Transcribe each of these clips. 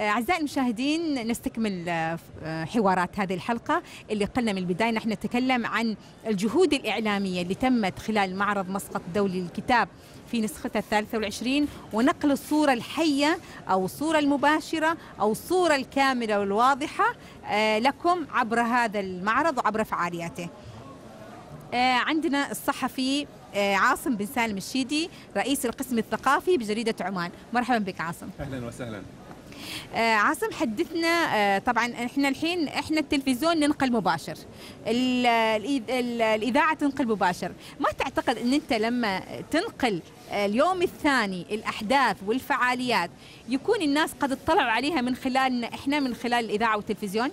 أعزائي المشاهدين نستكمل آه، آه، حوارات هذه الحلقة اللي قلنا من البداية. نحن نتكلم عن الجهود الإعلامية اللي تمت خلال معرض مسقط الدولي للكتاب في نسختها الثالثة والعشرين ونقل الصورة الحية أو الصورة المباشرة أو الصورة الكاملة والواضحة آه، لكم عبر هذا المعرض وعبر فعالياته. آه، عندنا الصحفي آه، عاصم بن سالم الشيدي رئيس القسم الثقافي بجريدة عمان. مرحبا بك عاصم. أهلا وسهلا. آه، عاصم حدثنا آه، طبعا إحنا الحين إحنا التلفزيون ننقل مباشر. الإذاعة تنقل مباشر. ما تعتقد إن أنت لما تنقل آه، اليوم الثاني الأحداث والفعاليات يكون الناس قد اطلعوا عليها من خلال إحنا من خلال الإذاعة والتلفزيون؟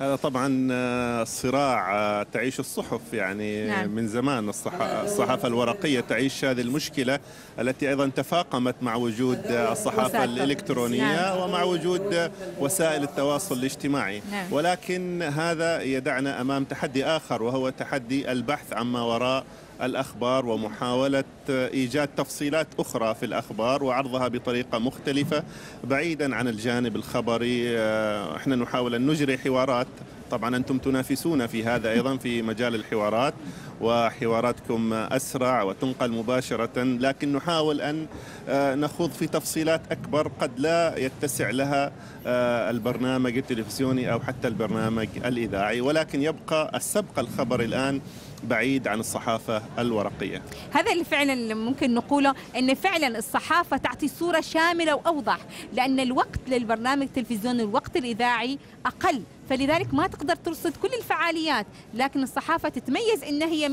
هذا طبعا آه، صراع آه، تعيش الصحف يعني نعم. من زمان الصح- الصحافة الورقية تعيش هذه المشكلة التي أيضا تفاقمت مع وجود آه، الصحافة الإلكترونية نعم. ومع وجود وسائل التواصل الاجتماعي نعم. ولكن هذا يدعنا أمام تحدي آخر وهو تحدي البحث عما وراء الأخبار ومحاولة إيجاد تفصيلات أخرى في الأخبار وعرضها بطريقة مختلفة بعيدا عن الجانب الخبري. آه، إحنا نحاول أن نجري حوارات طبعا أنتم تنافسون في هذا أيضا في مجال الحوارات وحواراتكم أسرع وتنقل مباشرة لكن نحاول أن آه، نخوض في تفصيلات أكبر قد لا يتسع لها آه، البرنامج التلفزيوني أو حتى البرنامج الإذاعي ولكن يبقى السبق الخبري الآن بعيد عن الصحافة الورقية. هذا اللي فعلا ممكن نقوله إن فعلا الصحافة تعطي صورة شاملة وأوضح لأن الوقت للبرنامج التلفزيوني الوقت الإذاعي أقل فلذلك ما تقدر ترصد كل الفعاليات لكن الصحافة تتميز إن هي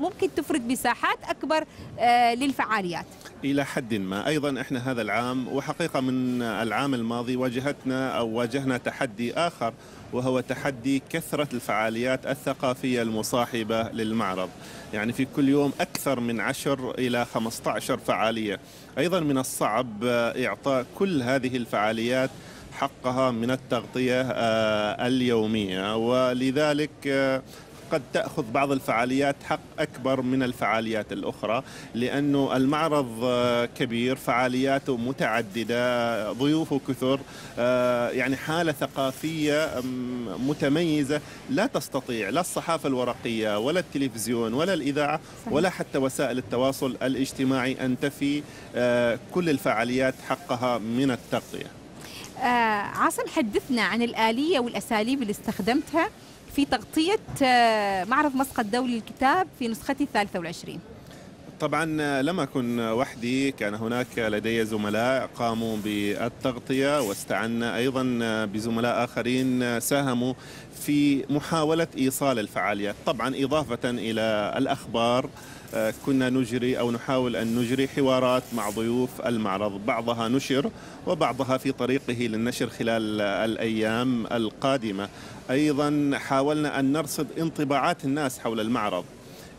ممكن تفرد مساحات أكبر آه، للفعاليات. إلى حد ما. أيضا إحنا هذا العام وحقيقة من العام الماضي واجهتنا أو واجهنا تحدي آخر وهو تحدي كثرة الفعاليات الثقافية المصاحبة للمعرض. يعني في كل يوم أكثر من 10 إلى 15 فعالية. أيضا من الصعب آه، إعطاء كل هذه الفعاليات حقها من التغطية آه، اليومية. ولذلك آه، قد تأخذ بعض الفعاليات حق أكبر من الفعاليات الأخرى لأنه المعرض آه، كبير فعالياته متعددة ضيوفه كثر يعني حالة ثقافية متميزة. لا تستطيع لا الصحافة الورقية ولا التلفزيون ولا الإذاعة صحيح. ولا حتى وسائل التواصل الاجتماعي أن تفي كل الفعاليات حقها من التغطية. عاصم حدثنا عن الآلية والأساليب اللي استخدمتها في تغطية آه، معرض مسقط الدولي للكتاب في نسختي الثالثة والعشرين. طبعا لم أكن وحدي كان هناك لدي زملاء قاموا بالتغطية واستعنا أيضا بزملاء آخرين ساهموا في محاولة إيصال الفعاليات. طبعا إضافة إلى الأخبار آه، كنا نجري أو نحاول أن نجري حوارات مع ضيوف المعرض. بعضها نشر وبعضها في طريقه للنشر خلال الأيام القادمة. أيضا حاولنا أن نرصد انطباعات الناس حول المعرض.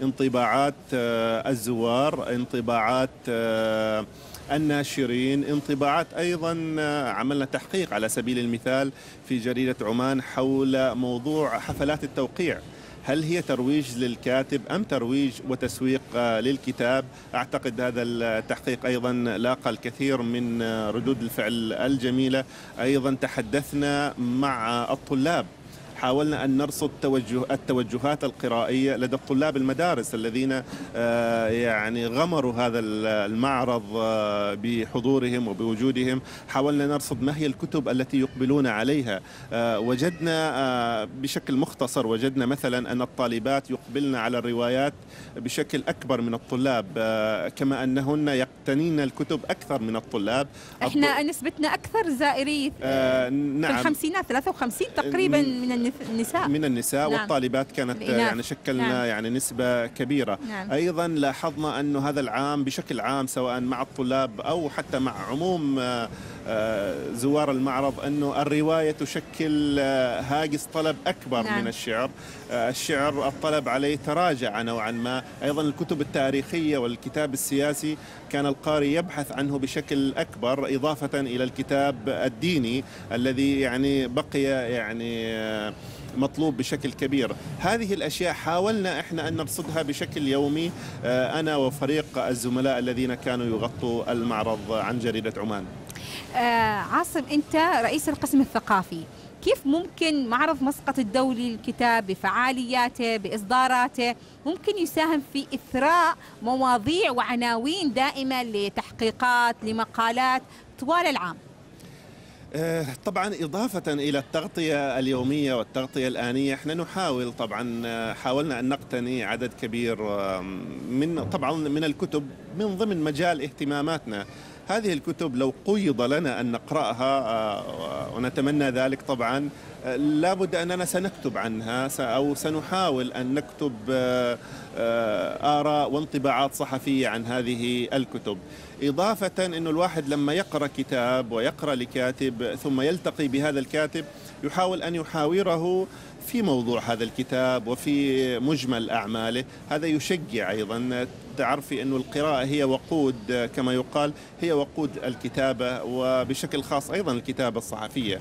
انطباعات آه، الزوار انطباعات آه، الناشرين انطباعات أيضا آه، عملنا تحقيق على سبيل المثال في جريدة عمان حول موضوع حفلات التوقيع. هل هي ترويج للكاتب أم ترويج وتسويق للكتاب؟ أعتقد هذا التحقيق أيضا لاقى الكثير من ردود الفعل الجميلة، أيضا تحدثنا مع الطلاب حاولنا أن نرصد توجه التوجهات القرائية لدى طلاب المدارس الذين آه، يعني غمروا هذا المعرض آه، بحضورهم وبوجودهم. حاولنا نرصد ما هي الكتب التي يقبلون عليها. آه، وجدنا بشكل مختصر وجدنا مثلا أن الطالبات يقبلن على الروايات بشكل أكبر من الطلاب. كما أنهن يقتنين الكتب أكثر من الطلاب. إحنا نسبتنا أكثر زائري آه، في نعم. الخمسينات 53 تقريبا من النف- النساء من النساء نعم. والطالبات كانت الإناث. يعني شكلنا نعم. يعني نسبة كبيرة نعم. أيضا لاحظنا أنه هذا العام بشكل عام سواء مع الطلاب أو حتى مع عموم آه، آه، زوار المعرض أنه الرواية تشكل آه، هاجس طلب أكبر نعم. من الشعر الشعر الطلب عليه تراجع نوعا ما أيضا الكتب التاريخية والكتاب السياسي كان القارئ يبحث عنه بشكل أكبر إضافة إلى الكتاب الديني الذي يعني بقي يعني مطلوب بشكل كبير. هذه الأشياء حاولنا إحنا أن نرصدها بشكل يومي. آه، أنا وفريق الزملاء الذين كانوا يغطوا المعرض عن جريدة عمان. آه عاصم أنت رئيس القسم الثقافي. كيف ممكن معرض مسقط الدولي للكتاب بفعالياته بإصداراته ممكن يساهم في إثراء مواضيع وعناوين دائمة لتحقيقات لمقالات طوال العام؟ طبعا إضافة إلى التغطية اليومية والتغطية الآنية إحنا نحاول طبعا آه، حاولنا أن نقتني عدد كبير من طبعا من الكتب من ضمن مجال اهتماماتنا. هذه الكتب لو قيض لنا أن نقرأها آه، ونتمنى ذلك طبعا آه، لابد أننا سنكتب عنها أو سنحاول أن نكتب آه، آراء وانطباعات صحفية عن هذه الكتب. إضافة أنه الواحد لما يقرأ كتاب ويقرأ لكاتب ثم يلتقي بهذا الكاتب يحاول أن يحاوره في موضوع هذا الكتاب وفي مجمل أعماله. هذا يشجع أيضا. تعرفي أن القراءة هي وقود كما يقال هي وقود الكتابة وبشكل خاص أيضا الكتابة الصحفية.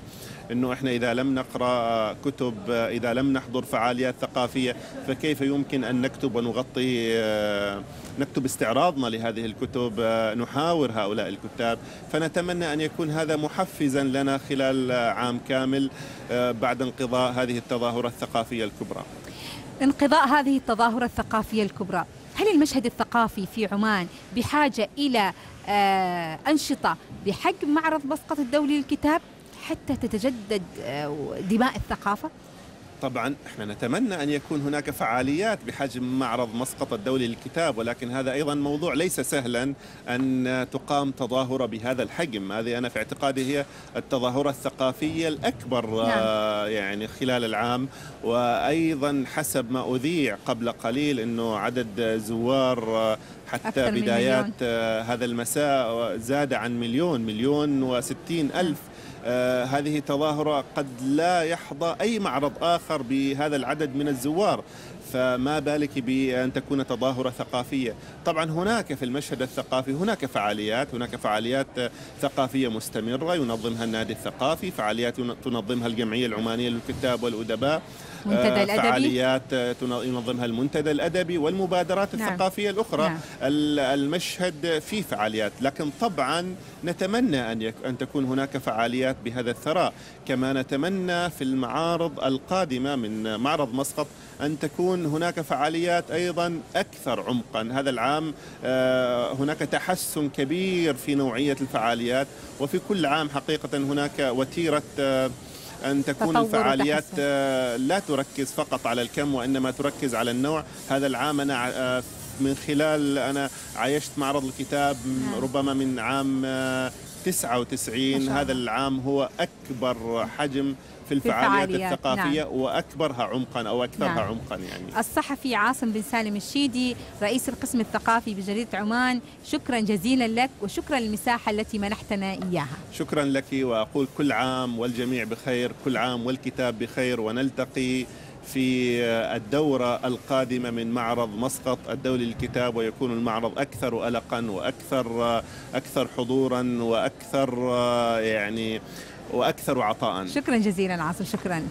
أنه إحنا إذا لم نقرأ كتب إذا لم نحضر فعاليات ثقافية فكيف يمكن أن نكتب ونغطي نكتب استعراضنا لهذه الكتب نحاور هؤلاء الكتاب؟ فنتمنى أن يكون هذا محفزا لنا خلال عام كامل بعد انقضاء هذه التظاهرة الثقافية الكبرى. انقضاء هذه التظاهرة الثقافية الكبرى. هل المشهد الثقافي في عمان بحاجة إلى آه، أنشطة بحجم معرض مسقط الدولي للكتاب؟ حتى تتجدد آه، دماء الثقافة؟ طبعا إحنا نتمنى أن يكون هناك فعاليات بحجم معرض مسقط الدولي للكتاب ولكن هذا أيضا موضوع ليس سهلا أن تقام تظاهره بهذا الحجم. هذه أنا في اعتقادي هي التظاهرة الثقافية الأكبر نعم. آه، يعني خلال العام. وأيضا حسب ما أذيع قبل قليل إنه عدد زوار آه، حتى بدايات آه، هذا المساء زاد عن مليون مليون وستين ألف. آه، هذه تظاهرة قد لا يحظى أي معرض آخر بهذا العدد من الزوار. فما بالك بأن تكون تظاهرة ثقافية طبعا هناك في المشهد الثقافي هناك فعاليات هناك فعاليات ثقافية مستمرة ينظمها النادي الثقافي فعاليات تنظمها الجمعية العمانية للكتاب والأدباء المنتدى آه، الأدبي فعاليات ينظمها المنتدى الأدبي والمبادرات نعم. الثقافية الأخرى نعم. المشهد فيه فعاليات لكن طبعا نتمنى أن, يك... أن تكون هناك فعاليات بهذا الثراء كما نتمنى في المعارض القادمة من معرض مسقط أن تكون هناك فعاليات أيضا أكثر عمقا. هذا العام آه، هناك تحسن كبير في نوعية الفعاليات وفي كل عام حقيقة هناك وتيرة آه، أن تكون الفعاليات آه، لا تركز فقط على الكم وإنما تركز على النوع. هذا العام أنا من خلال أنا عايشت معرض الكتاب نعم. ربما من عام 99 هذا العام هو أكبر حجم في الفعاليات, الفعاليات. الثقافية نعم. وأكبرها عمقا أو أكثرها نعم. عمقا يعني. الصحفي عاصم بن سالم الشيدي رئيس القسم الثقافي بجريدة عمان شكرا جزيلا لك وشكرا للمساحة التي منحتنا إياها. شكرا لك وأقول كل عام والجميع بخير كل عام والكتاب بخير ونلتقي في الدورة القادمة من معرض مسقط الدولي للكتاب ويكون المعرض أكثر ألقا وأكثر أكثر حضورا وأكثر يعني وأكثر عطاء. شكرا جزيلا عاصم شكرا.